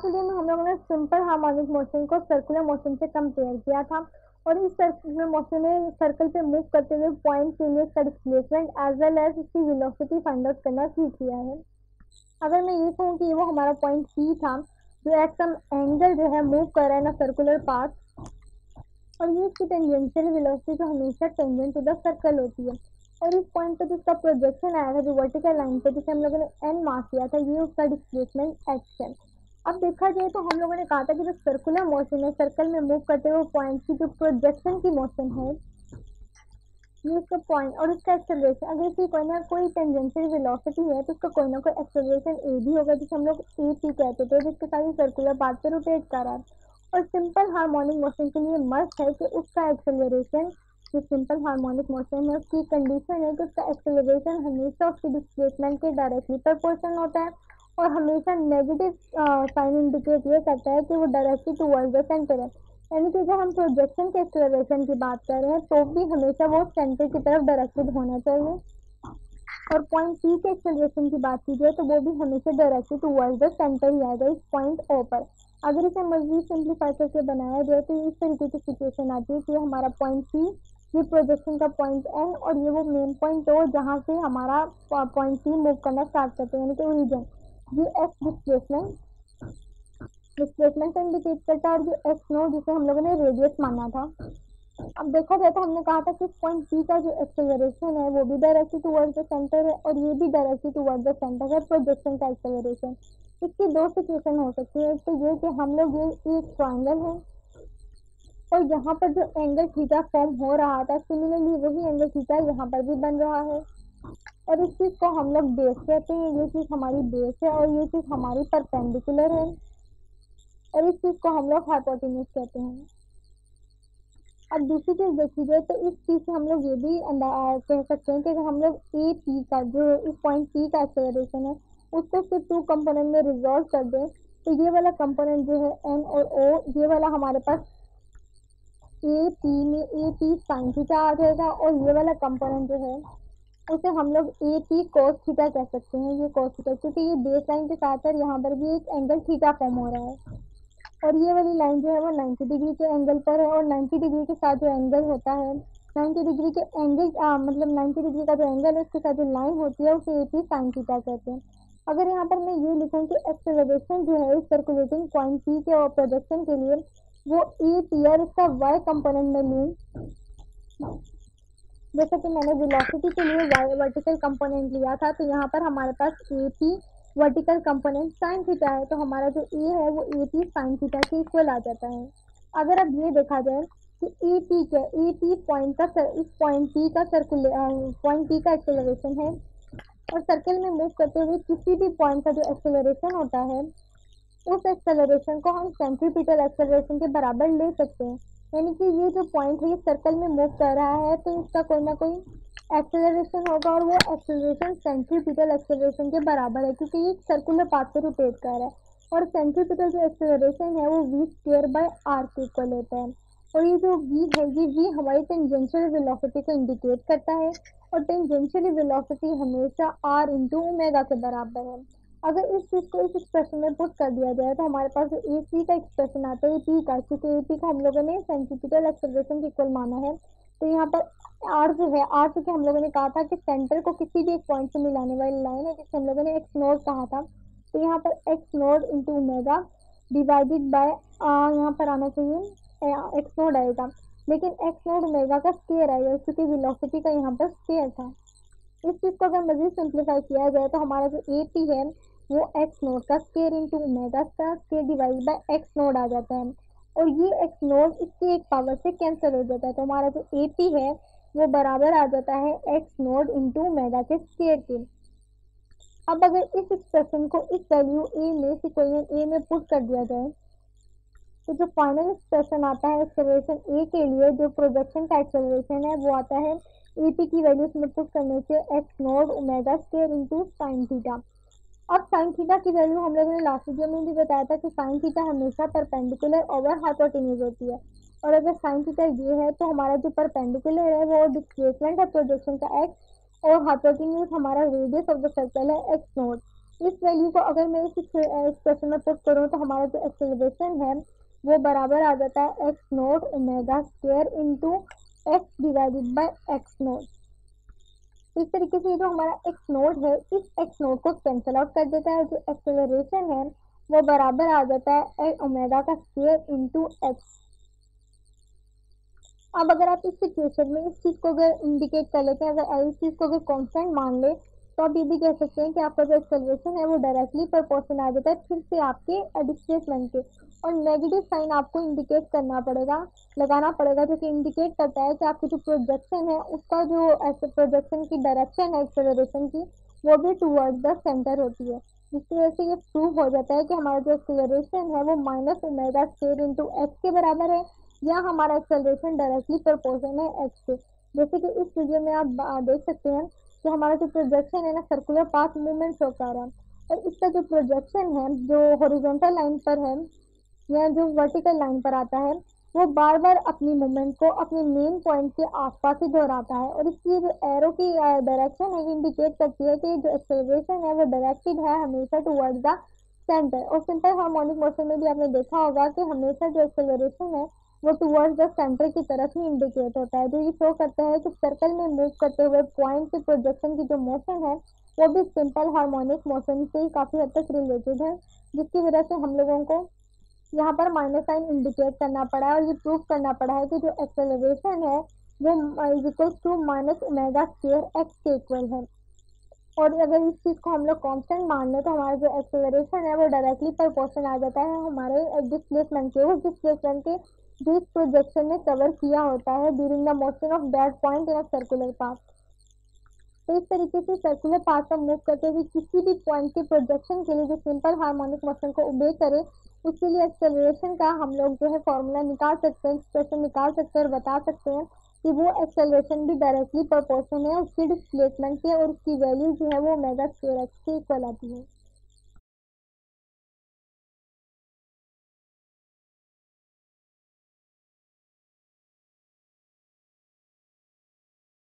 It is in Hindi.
लास्ट वीडियो में हम लोगों ने सिंपल हार्मोनिक मोशन को सर्कुलर मोशन से कंपेयर किया था और इस सर्कुलर मोशन में सर्कल पे मूव करते हुए पॉइंट के लिए इसका डिस्प्लेसमेंट एज वेल एज इसकी वेलोसिटी फाइंड आउट करना सीख लिया है। अगर मैं ये कहूँ कि वो हमारा पॉइंट सी था, जो एट सम एंगल जो है मूव कर रहा है ना सर्कुलर पाथ और ये इसकी टेंजेंशियल वेलोसिटी जो हमेशा टेंजेंट टू द सर्कल होती है। और इस पॉइंट पे जिसका प्रोजेक्शन आया था, जो वर्टिकल लाइन पे, जिसे हम लोगों ने एन मार्क किया था, ये उसका डिस्प्लेसमेंट एक्स है। अब देखा जाए तो हम लोगों ने कहा था कि जो सर्कुलर मोशन है सर्कल में मूव करते हुए पॉइंट की जो प्रोजेक्शन की मोशन है, ये इसका पॉइंट और इसका एक्सेलरेशन अगर इसकी कोई ना कोई टेंजेंशियल वेलोसिटी है तो उसका कोई ना कोई एक्सेलरेशन ए भी होगा, जिसे हम लोग ए पी कहते थे, जिसके साथ सर्कुलर पार्ट पे रोटेट कर रहा है। और सिंपल हार्मोनिक मोशन के लिए मस्ट है कि उसका एक्सेलरेशन जो सिंपल हार्मोनिक मोशन है, उसकी कंडीशन है कि उसका एक्सेलरेशन हमेशा उसके डिस्प्लेसमेंट के डायरेक्टली प्रपोर्शन होता है। और हमेशा नेगेटिव साइन इंडिकेट ये करता है कि वो डायरेक्टली टूवर्ड द सेंटर है। यानी कि जब हम प्रोजेक्शन के एक्सेलरेशन की बात कर रहे हैं तो भी हमेशा वो सेंटर की तरफ़ डायरेक्टेड होना चाहिए। और पॉइंट पी के एक्सेलरेशन की बात की जाए तो वो भी हमेशा डायरेक्टेड टूवर्ड द सेंटर ही आएगा, इस पॉइंट ओ पर। अगर इसे मज़बूत सिंप्लीफाई करके बनाया जाए तो इस तरीके की सिचुएशन आती है कि हमारा पॉइंट पी ये प्रोजेक्शन का पॉइंट एन और ये वो मेन पॉइंट ओ जहाँ से हमारा पॉइंट सी मूव करना स्टार्ट करते हैं, यानी कि ओरिजिन ये एक्स डिस्प्लेसमेंट डिस्प्लेसमेंट का इंडिकेट करता है और जो एक्स नो जिसे हम लोगों ने रेडियस माना था। अब देखा जाए तो हमने कहा था कि पॉइंट पी का जो एक्सेलरेशन है, वो भी डायरेक्टली टुवर्ड्स द सेंटर है और ये भी डायरेक्टली टुवर्ड्स द सेंटर है प्रोजेक्शन का एक्सेलरेशन इसकी दो सिचुएशन हो सकती है। तो ये कि हम लोग ये एक ट्राइंगल है और यहाँ पर जो एंगल थीटा फॉर्म हो रहा था सिमिलरली वही एंगल थीटा यहाँ पर भी बन रहा है। और इस चीज़ को हम लोग बेस कहते हैं। ये चीज़ हमारी बेस है और ये चीज़ हमारी परपेंडिकुलर है। और इस चीज़ को हम लोग हाइपोटेन्यूस कहते हैं। अब दूसरी चीज़ देखी जाए तो इस चीज़ से हम लोग ये भी कह सकते हैं कि हम लोग ए पी का जो इस पॉइंट पी का एक्सेलरेशन है, उसको सिर्फ़ टू कंपोनेंट में रिजॉल्व कर दें तो ये वाला कंपोनेंट जो है एन और ओ ये वाला हमारे पास ए पी में ए पी साइन थीटा आ जाएगा और ये वाला कंपोनेंट जो है उसे हम लोग ए पी कोस थीटा कह सकते हैं ये कोस थीटा क्योंकि ये बेस लाइन के साथ है यहाँ पर भी एक एंगल थीटा फॉर्म हो रहा है। और ये वाली लाइन जो है वो 90 डिग्री के एंगल पर है और 90 डिग्री के साथ जो एंगल होता है 90 डिग्री के एंगल आ, मतलब 90 डिग्री का जो एंगल है उसके साथ जो लाइन होती है उसे ए पी साइन थीटा कहते हैं। अगर यहाँ पर मैं ये लिखूँ कि एक्सेलरेशन जो है इस सर्कुलेटिंग पॉइंट पी के और प्रोजेक्शन के लिए वो ए टी और इसका वाई कंपोनेंट में लूँ जैसे कि मैंने वेलोसिटी के लिए वर्टिकल कंपोनेंट लिया था तो यहाँ पर हमारे पास A P vertical component sine theta है तो हमारा जो ए है वो ए पी साइन थीटा के इक्वल आ जाता है। अगर अब ये देखा जाए कि ए पी क्या ए पी पॉइंट का सर, इस पॉइंट पी का सर्कुले पॉइंट पी का एक्सेलरेशन है और सर्कल में मूव करते हुए किसी भी पॉइंट का जो एक्सेलरेशन होता है उस एक्सेलरेशन को हम सेंट्रीपिटल एक्सेलरेशन के बराबर ले सकते हैं। यानी कि ये जो पॉइंट है, ये सर्कल में मूव कर रहा है तो इसका कोई ना कोई एक्सेलरेशन होगा और वो एक्सेलरेशन सेंट्रीपिटल एक्सेलरेशन के बराबर है, क्योंकि ये सर्कुलर पाथ पे रोटेट कर रहा है। और सेंट्रीपिटल जो एक्सेलरेशन है, वो वी स्क्र बाय आर के इक्वल होता है। और ये जो वी है, ये वी हमारी टेंजेंशियल वेलोसिटी को इंडिकेट करता है, और टेंजेंशियल वेलोसिटी हमेशा आर इंटू ओमेगा के बराबर है। अगर इस चीज़ को इस एक्सप्रेशन में पुट कर दिया जाए तो हमारे पास जो ए सी का एक्सप्रेशन आता है पी का, क्योंकि ए पी का हम लोगों ने सेंटिपिटल एक्सेलरेशन के इक्वल माना है। तो यहाँ पर आर जो है आर चूँकि हम लोगों ने कहा था कि सेंटर को किसी भी एक पॉइंट से मिलाने वाली लाइन है, जिसे हम लोगों ने एक्स नोड कहा था। तो यहाँ पर X node into omega divided by यहाँ पर आना चाहिए एक्स नोड आएगा। लेकिन एक्स नोड ओमेगा का स्केयर आएगा, क्योंकि वेलोसिटी का यहाँ पर स्केयर था। इस चीज़ को अगर मजीद सिंप्लीफाई किया जाए तो हमारा जो ए पी है वो एक्स नोड का स्केयर इंटू ओमेगा का square divide by X node आ जाता है। और ये एक्स नोड इसके एक पावर से कैंसिल हो जाता है। तो हमारा जो ए पी है, वो बराबर आ जाता है एक्स नोड इंटू ओमेगा के स्केयर के। अब अगर इस एक्सप्रेशन को इस वैल्यू ए में सिक्वेशन ए में पुट कर दिया जाए तो जो फाइनल एक्सप्रेशन आता है एक्सेलरेशन ए के लिए, जो प्रोजेक्शन का एक्सेलरेशन है, वो आता है ए पी की वैल्यू इसमें पुट करने से X node omega square into sine theta अब साइन थीटा की वैल्यू हम लोगों ने लास्ट वीडियो में भी बताया था कि साइन थीटा हमेशा परपेंडिकुलर ओवर हाइपोटेन्यूज होती है। और अगर साइन थीटा ये है तो हमारा जो परपेंडिकुलर है, वो डिस्प्लेसमेंट है प्रोजेक्शन का एक्स और हाइपोटेन्यूज हमारा रेडियस ऑफ़ द सर्कल है एक्स नोट। इस वैल्यू को अगर मैं इस क्वेश्चन में पुट करूँ तो हमारा जो एक्सेलरेशन है, वो बराबर आ जाता है X naught omega square into X divided by X naught. इस तरीके से जो हमारा एक्स नोड है, इस एक्स नोड को कैंसिल आउट कर देता है, जो एक्सेलरेशन है, वो बराबर आ जाता है ओमेगा का स्केयर इंटू एक्स अब अगर आप इस सिचुएशन में इस चीज़ को अगर इंडिकेट कर लेते हैं, अगर इस चीज़ को अगर कॉन्स्टेंट मान ले तो आप ये भी कह सकते हैं कि आपका जो एक्सेलरेशन है वो डायरेक्टली प्रोपोर्शन आ जाता है, फिर से आपके डिस्प्लेसमेंट के। और नेगेटिव साइन आपको इंडिकेट करना पड़ेगा, लगाना पड़ेगा, जो कि इंडिकेट करता है कि आपकी जो प्रोजेक्शन है, उसका जो ऐसे प्रोजेक्शन की डायरेक्शन है एक्सेलरेशन की, वो भी टूवर्ड द सेंटर होती है। जिसकी वजह से ये प्रूव हो जाता है कि हमारा जो एक्सेलरेशन है, वो minus omega square into X के बराबर है, या हमारा एक्सेलरेशन डायरेक्टली प्रोपोर्शन है एक्स से। जैसे कि इस वीडियो में आप देख सकते हैं कि हमारा जो प्रोजेक्शन है ना सर्कुलर पाथ मूवमेंट शो कर रहा है। और इसका जो प्रोजेक्शन है, जो हॉरिजॉन्टल लाइन पर है, या जो वर्टिकल लाइन पर आता है, वो बार बार अपनी मूवमेंट को, अपने मेन पॉइंट के आसपास ही दोहराता है। और इसकी जो एरो की डायरेक्शन है इंडिकेट करती है कि जो एक्सेलरेशन है, वो डायरेक्टेड है हमेशा टूवर्ड द सेंटर और सिंपल हार्मोनिक मोशन में भी आपने देखा होगा कि हमेशा जो एक्सेलरेशन है वो टूवर्ड्स द सेंटर की तरफ़ ही इंडिकेट होता है। जो ये शो करता है कि सर्कल में मूव करते हुए पॉइंट के प्रोजेक्शन की जो मोशन है, वो भी सिंपल हार्मोनिक मोशन से ही काफ़ी हद तक रिलेटेड है, जिसकी वजह से हम लोगों को यहाँ पर माइनस साइन इंडिकेट करना पड़ा है और ये प्रूव करना पड़ा है कि जो एक्सेलरेशन है, वो equal to minus omega square X के इक्वल है। और अगर इस चीज़ को हम लोग कांस्टेंट मान लें तो हमारा जो एक्सेलरेशन है, वो डायरेक्टली प्रोपोर्शन आ जाता है। हमारे डिस्प्लेसमेंट के उस डिस्प्लेसमेंट के जिस प्रोजेक्शन ने कवर किया होता है during the motion of that point in circular path तो इस तरीके से सर्कुलर पाथ पर मूव करते हुए किसी भी पॉइंट के प्रोजेक्शन के लिए जो सिंपल हार्मोनिक मोशन को उबे करे, उसके लिए एक्सेलरेशन का हम लोग जो है फॉर्मूला निकाल सकते हैं एक्सप्रेशन निकाल सकते हैं और बता सकते हैं कि वो एक्सेलरेशन भी डायरेक्टली प्रोपोर्शन है, उसकी डिस्प्लेसमेंट के और उसकी वैल्यू जो है वो मेगा स्क्वेयर एक्स के इक्वल आती है।